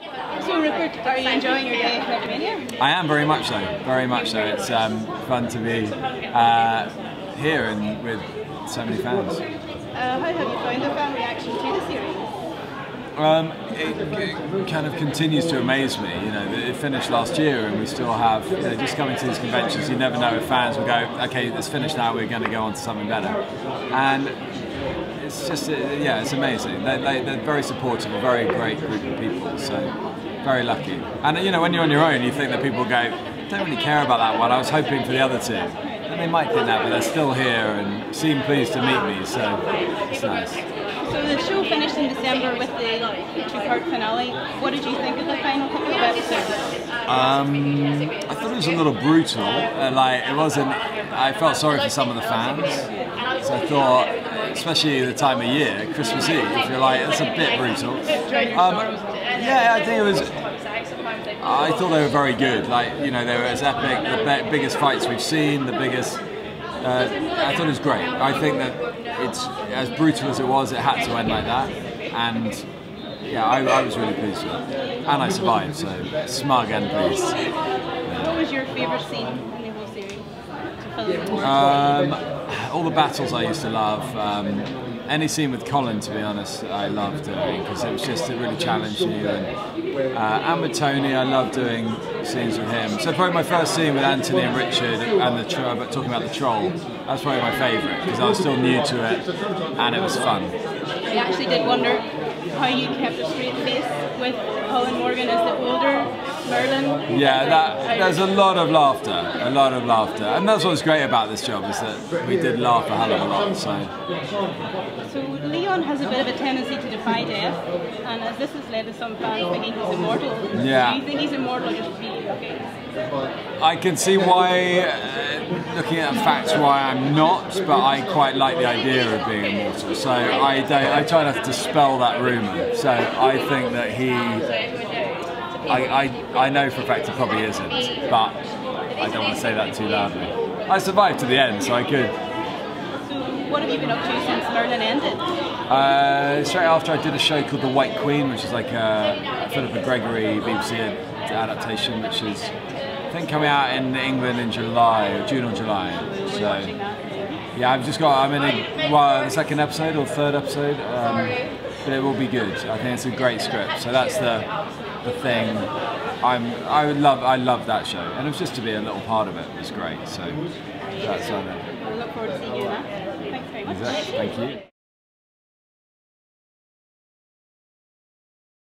So Rupert, are you enjoying your day at Collectormania? I am very much so, very much so. It's um, fun to be uh, here and with so many fans. Uh, how have you found the fan reaction to the series? Um, it, it, kind of continues to amaze me. You know, it finished last year, and we still have. You know, just coming to these conventions, you never know if fans will go, "Okay, it's finished now. We're going to go on to something better." And it's just, uh, yeah, it's amazing. They, they, they're very supportive, a very great group of people. So very lucky. And you know, when you're on your own, you think that people go, "Don't really care about that one." I was hoping for the other two. And they might think that, but they're still here and seem pleased to meet me, so it's nice. So the show finished in December with the two-part finale. What did you think of the final couple of episodes? Um, I thought it was a little brutal. Uh, like it wasn't. I felt sorry for some of the fans. So I thought, especially the time of year, Christmas Eve, if you're like, it's a bit brutal. Um, yeah, I think it was. I thought they were very good. Like you know, they were as epic, the biggest fights we've seen, the biggest. Uh, I thought it was great. I think that it's as brutal as it was, it had to end like that, and yeah, I, I was really pleased with it, and I survived. So smug and pleased. What was your favourite scene in the whole series? Um, all the battles I used to love. Um, any scene with Colin, to be honest, I loved doing because it was just it really challenged you. And, uh, and with Tony, I love doing scenes with him. So probably my first scene with Anthony and Richard and the tro- talking about the troll. That's probably my favourite because I was still new to it and it was fun. I actually did wonder how you kept a straight face with Colin Morgan as the older Merlin. Yeah, that, there's a lot of laughter, a lot of laughter, and that's what's great about this job is that we did laugh a hell of a lot. So, so Leon has a bit of a tendency to defy death, and as this has led to some fans thinking he's immortal, yeah. do you think he's immortal just really okay? I can see why, uh, looking at facts, why I'm not, but I quite like the idea of being immortal. So I don't, I try not to dispel that rumour. So I think that he, I, I, I know for a fact it probably isn't, but I don't want to say that too loudly. I survived to the end, so I could. What have you been up to since Merlin ended? Uh, straight after I did a show called The White Queen, which is like a Philippa Gregory BBC adaptation, which is I think coming out in England in July, or June or July. So yeah, I've just got I'm in a, well, the second episode or third episode, um, but it will be good. I think it's a great script. So that's the the thing. I'm I would love I love that show, and it was just to be a little part of it was great. So that's uh, it. I look forward to seeing you in that. Thanks very much. Exactly. Thank you.